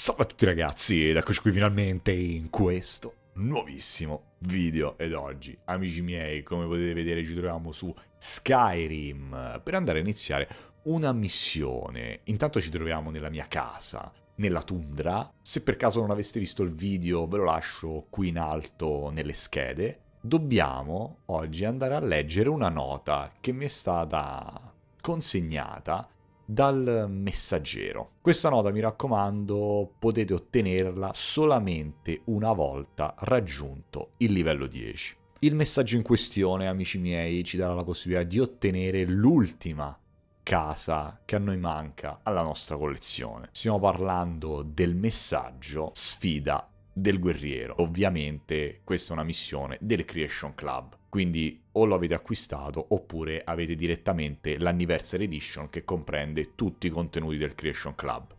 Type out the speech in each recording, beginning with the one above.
Salve a tutti ragazzi ed eccoci qui finalmente in questo nuovissimo video ed oggi, amici miei, come potete vedere ci troviamo su Skyrim per andare a iniziare una missione. Intanto ci troviamo nella mia casa, nella tundra. Se per caso non aveste visto il video ve lo lascio qui in alto nelle schede. Dobbiamo oggi andare a leggere una nota che mi è stata consegnata dal messaggero. Questa nota, mi raccomando, potete ottenerla solamente una volta raggiunto il livello 10. Il messaggio in questione, amici miei, ci darà la possibilità di ottenere l'ultima casa che a noi manca alla nostra collezione. Stiamo parlando del messaggio sfida del guerriero. Ovviamente questa è una missione del Creation Club. Quindi o lo avete acquistato oppure avete direttamente l'Anniversary Edition che comprende tutti i contenuti del Creation Club.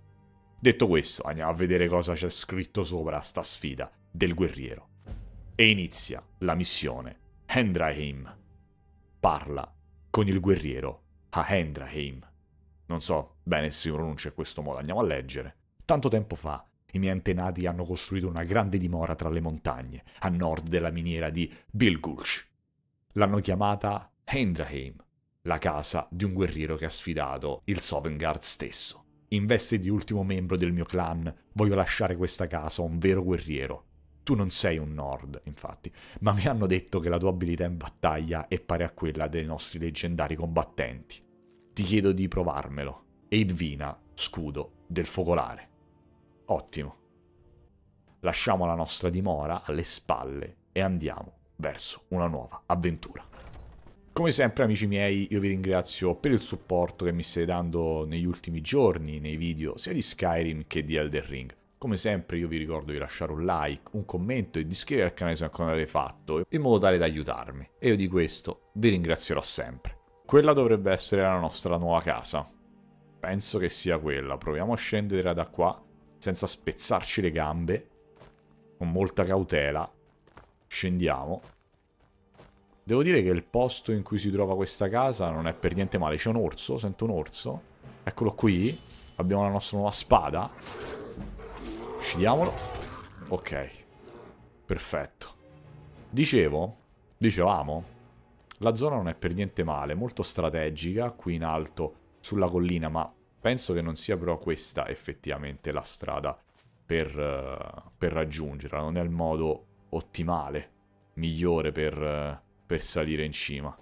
Detto questo, andiamo a vedere cosa c'è scritto sopra sta sfida del guerriero. E inizia la missione. Hendraheim parla con il guerriero a Hendraheim. Non so bene se si pronuncia in questo modo, andiamo a leggere. Tanto tempo fa i miei antenati hanno costruito una grande dimora tra le montagne, a nord della miniera di Bilgulch. L'hanno chiamata Hendraheim, la casa di un guerriero che ha sfidato il Sovengard stesso. In veste di ultimo membro del mio clan, voglio lasciare questa casa a un vero guerriero. Tu non sei un Nord, infatti, ma mi hanno detto che la tua abilità in battaglia è pari a quella dei nostri leggendari combattenti. Ti chiedo di provarmelo. Eidvina, scudo del focolare. Ottimo. Lasciamo la nostra dimora alle spalle e andiamo verso una nuova avventura. Come sempre amici miei io vi ringrazio per il supporto che mi state dando negli ultimi giorni nei video sia di Skyrim che di Elder Ring. Come sempre io vi ricordo di lasciare un like, un commento e di iscrivervi al canale se ancora non l'avete fatto in modo tale da aiutarmi e io di questo vi ringrazierò sempre. Quella dovrebbe essere la nostra nuova casa. Penso che sia quella. Proviamo a scendere da qua senza spezzarci le gambe, con molta cautela Scendiamo. Devo dire che il posto in cui si trova questa casa non è per niente male. C'è un orso, sento un orso. Eccolo qui. Abbiamo la nostra nuova spada. Uccidiamolo. Ok. Perfetto. Dicevo, dicevamo, la zona non è per niente male, molto strategica, qui in alto sulla collina, ma penso che non sia però questa effettivamente la strada per, uh, per raggiungerla, non è il modo ottimale, migliore per, per salire in cima.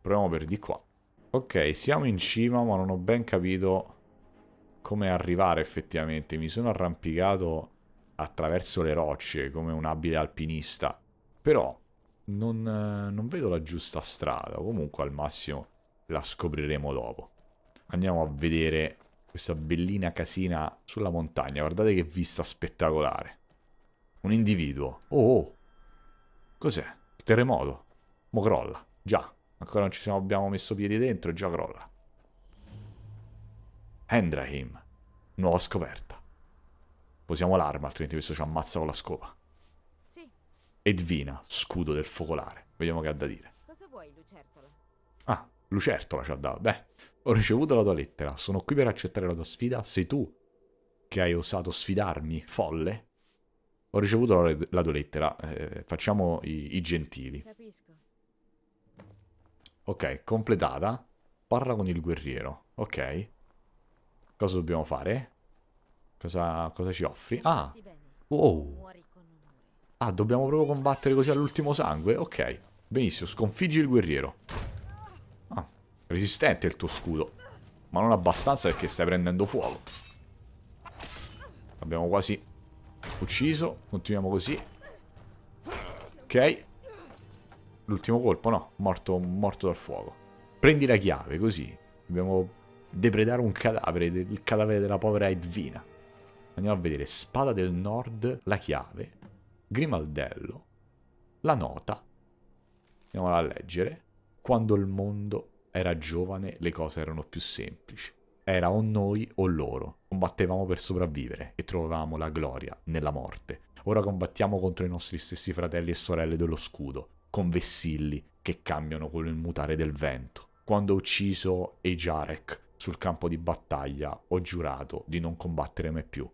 Proviamo per di qua. Ok, siamo in cima, ma non ho ben capito come arrivare effettivamente. Mi sono arrampicato attraverso le rocce come un abile alpinista. Però non, non vedo la giusta strada. Comunque al massimo la scopriremo dopo. Andiamo a vedere questa bellina casina sulla montagna. Guardate che vista spettacolare. Un individuo. Oh, oh. Cos'è? Terremoto. Mo crolla. Già. Ancora non ci siamo, abbiamo messo piedi dentro e già crolla. Hendraheim. Nuova scoperta. Posiamo l'arma, altrimenti questo ci ammazza con la scopa. Sì. Edvina, scudo del focolare. Vediamo che ha da dire. Cosa vuoi, lucertola? Ah, lucertola ci ha dato. Beh, ho ricevuto la tua lettera. Sono qui per accettare la tua sfida. Sei tu che hai osato sfidarmi, folle? Ho ricevuto la, la tua lettera, eh, facciamo i, i gentili. Capisco. Ok, completata. Parla con il guerriero. Ok. Cosa dobbiamo fare? Cosa, cosa ci offri? Ah, wow. Ah, dobbiamo proprio combattere così all'ultimo sangue? Ok. Benissimo, sconfiggi il guerriero. Resistente il tuo scudo. Ma non abbastanza perché stai prendendo fuoco. Abbiamo quasi Ucciso, continuiamo così. Ok. L'ultimo colpo, no, morto, morto dal fuoco. Prendi la chiave, così. Dobbiamo depredare un cadavere, il cadavere della povera Edvina. Andiamo a vedere, spada del nord, la chiave, grimaldello, la nota. Andiamo a leggere. Quando il mondo era giovane, le cose erano più semplici. Era o noi o loro. Combattevamo per sopravvivere e trovavamo la gloria nella morte. Ora combattiamo contro i nostri stessi fratelli e sorelle dello scudo, con vessilli che cambiano con il mutare del vento. Quando ho ucciso Ejarek sul campo di battaglia, ho giurato di non combattere mai più.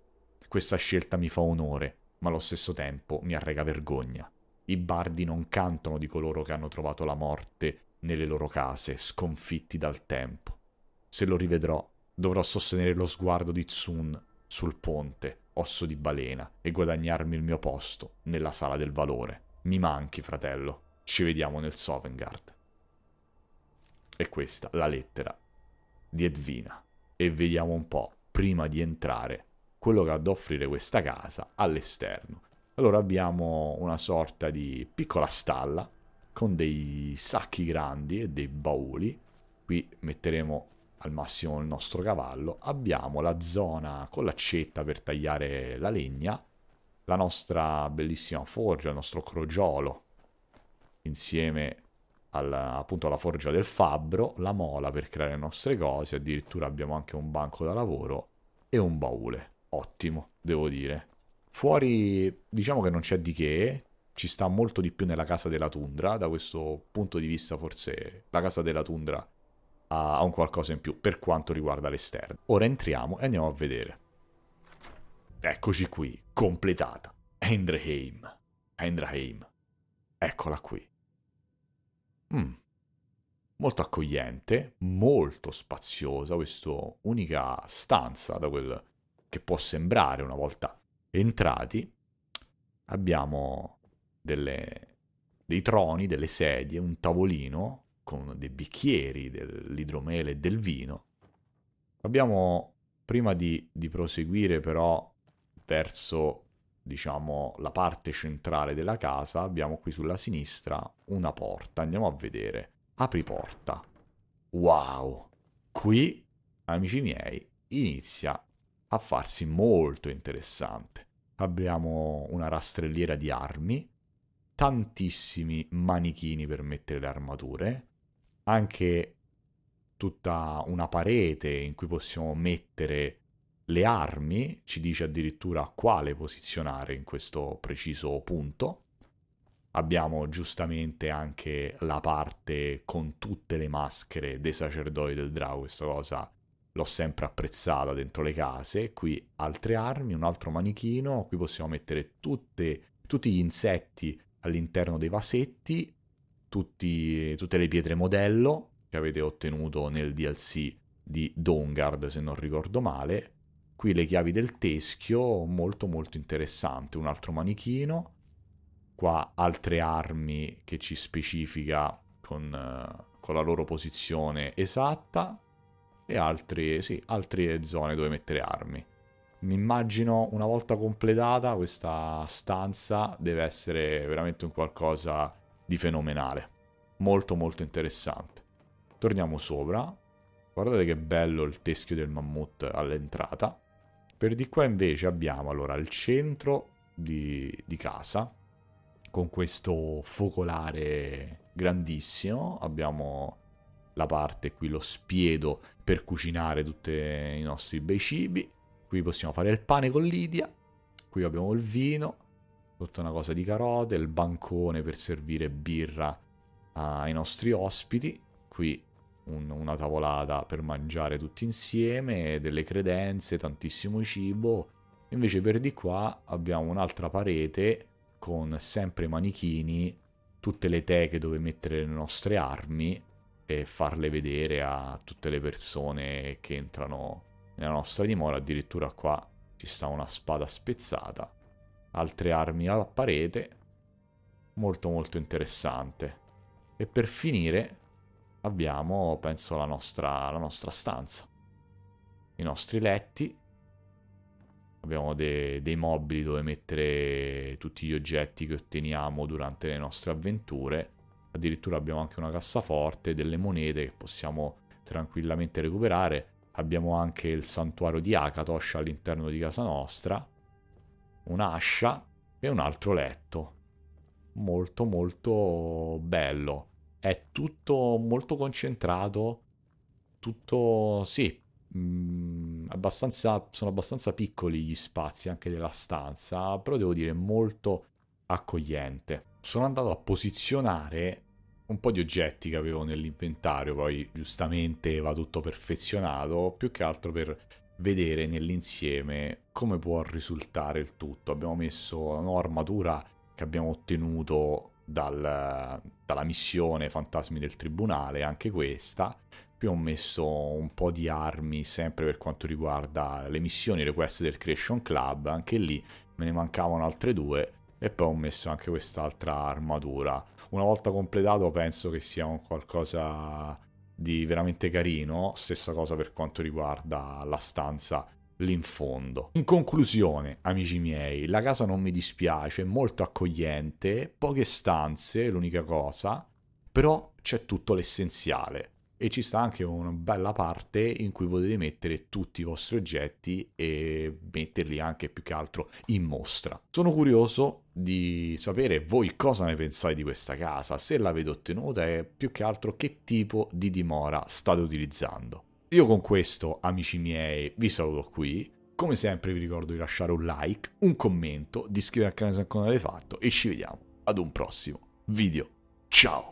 questa scelta mi fa onore, ma allo stesso tempo mi arrega vergogna. I bardi non cantano di coloro che hanno trovato la morte nelle loro case, sconfitti dal tempo. Se lo rivedrò, dovrò sostenere lo sguardo di Tsun sul ponte, osso di balena, e guadagnarmi il mio posto nella sala del valore. Mi manchi, fratello. Ci vediamo nel Sovengard. E questa la lettera di Edvina. E vediamo un po', prima di entrare, quello che ha da offrire questa casa all'esterno. Allora abbiamo una sorta di piccola stalla con dei sacchi grandi e dei bauli. Qui metteremo al massimo il nostro cavallo. Abbiamo la zona con l'accetta per tagliare la legna, la nostra bellissima forgia, il nostro crogiolo, insieme alla, appunto alla forgia del fabbro, la mola per creare le nostre cose, addirittura abbiamo anche un banco da lavoro e un baule. Ottimo, devo dire. Fuori diciamo che non c'è di che, ci sta molto di più nella casa della tundra, da questo punto di vista forse la casa della tundra ha un qualcosa in più per quanto riguarda l'esterno. Ora entriamo e andiamo a vedere. Eccoci qui, completata. Endraheim. Endraheim. Eccola qui. Mm. Molto accogliente, molto spaziosa, questa unica stanza da quel che può sembrare una volta entrati. Abbiamo delle, dei troni, delle sedie, un tavolino con dei bicchieri dell'idromele e del vino. Abbiamo, prima di, di proseguire però verso, diciamo, la parte centrale della casa, abbiamo qui sulla sinistra una porta. Andiamo a vedere. Apri porta. Wow! Qui, amici miei, inizia a farsi molto interessante. Abbiamo una rastrelliera di armi, tantissimi manichini per mettere le armature, anche tutta una parete in cui possiamo mettere le armi, ci dice addirittura quale posizionare in questo preciso punto. Abbiamo giustamente anche la parte con tutte le maschere dei sacerdoti del drago, questa cosa l'ho sempre apprezzata dentro le case. Qui altre armi, un altro manichino, qui possiamo mettere tutte, tutti gli insetti all'interno dei vasetti tutti, tutte le pietre modello che avete ottenuto nel DLC di Dongard, se non ricordo male. Qui le chiavi del teschio, molto molto interessante. Un altro manichino. Qua altre armi che ci specifica con, uh, con la loro posizione esatta. E altre, sì, altre zone dove mettere armi. Mi immagino una volta completata questa stanza deve essere veramente un qualcosa di fenomenale. Molto molto interessante. Torniamo sopra. Guardate che bello il teschio del mammut all'entrata. Per di qua invece abbiamo allora il centro di, di casa con questo focolare grandissimo. Abbiamo la parte qui, lo spiedo per cucinare tutti i nostri bei cibi. Qui possiamo fare il pane con Lidia. Qui abbiamo il vino tutta una cosa di carote, il bancone per servire birra ai nostri ospiti, qui un, una tavolata per mangiare tutti insieme, delle credenze, tantissimo cibo, invece per di qua abbiamo un'altra parete con sempre manichini, tutte le teche dove mettere le nostre armi e farle vedere a tutte le persone che entrano nella nostra dimora, addirittura qua ci sta una spada spezzata altre armi a parete, molto molto interessante. E per finire abbiamo, penso, la nostra, la nostra stanza, i nostri letti, abbiamo de- dei mobili dove mettere tutti gli oggetti che otteniamo durante le nostre avventure, addirittura abbiamo anche una cassaforte, delle monete che possiamo tranquillamente recuperare, abbiamo anche il santuario di Akatosh all'interno di casa nostra, un'ascia e un altro letto. Molto molto bello. È tutto molto concentrato, tutto sì, mh, mm, abbastanza, sono abbastanza piccoli gli spazi anche della stanza, però devo dire molto accogliente. Sono andato a posizionare un po' di oggetti che avevo nell'inventario, poi giustamente va tutto perfezionato, più che altro per vedere nell'insieme come può risultare il tutto. Abbiamo messo la nuova armatura che abbiamo ottenuto dal, dalla missione Fantasmi del Tribunale, anche questa. Qui ho messo un po' di armi sempre per quanto riguarda le missioni, le quest del Creation Club, anche lì me ne mancavano altre due e poi ho messo anche quest'altra armatura. Una volta completato penso che sia un qualcosa di veramente carino, stessa cosa per quanto riguarda la stanza lì in fondo. In conclusione, amici miei, la casa non mi dispiace, molto accogliente, poche stanze, l'unica cosa, però c'è tutto l'essenziale e ci sta anche una bella parte in cui potete mettere tutti i vostri oggetti e metterli anche più che altro in mostra. Sono curioso di sapere voi cosa ne pensate di questa casa, se l'avete ottenuta e più che altro che tipo di dimora state utilizzando. Io con questo, amici miei, vi saluto qui. Come sempre vi ricordo di lasciare un like, un commento, di iscrivervi al canale se ancora non l'avete fatto e ci vediamo ad un prossimo video. Ciao!